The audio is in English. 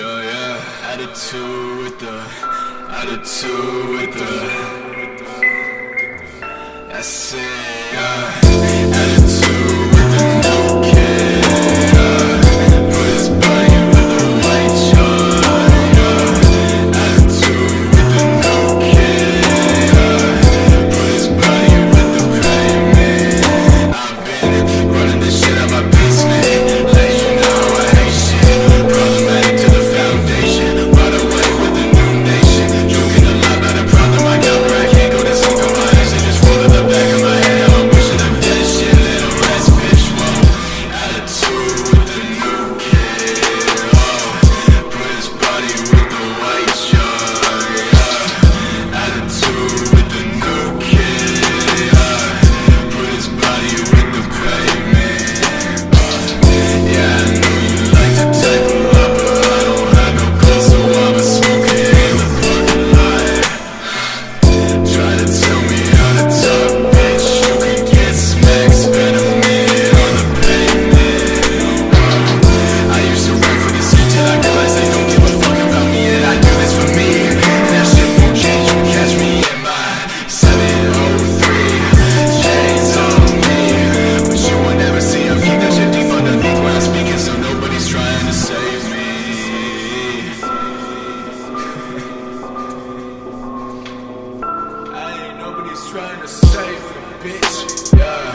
Yeah, yeah. Attitude with the attitude with the. That's it. trying to save me, bitch. Yeah.